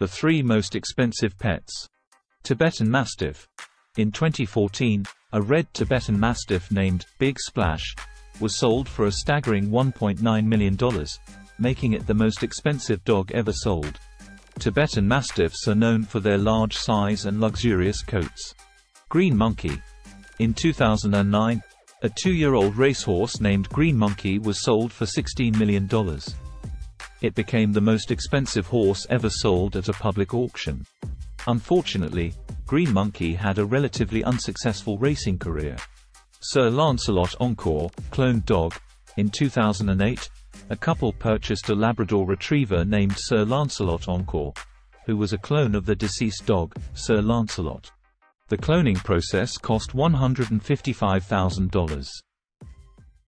The three most expensive pets. Tibetan Mastiff. In 2014, a red Tibetan Mastiff named Big Splash was sold for a staggering $1.9 million, making it the most expensive dog ever sold. Tibetan Mastiffs are known for their large size and luxurious coats. Green Monkey. In 2009, a two-year-old racehorse named Green Monkey was sold for $16 million. It became the most expensive horse ever sold at a public auction. Unfortunately, Green Monkey had a relatively unsuccessful racing career. Sir Lancelot Encore, cloned dog. In 2008, a couple purchased a Labrador Retriever named Sir Lancelot Encore, who was a clone of the deceased dog, Sir Lancelot. The cloning process cost $155,000.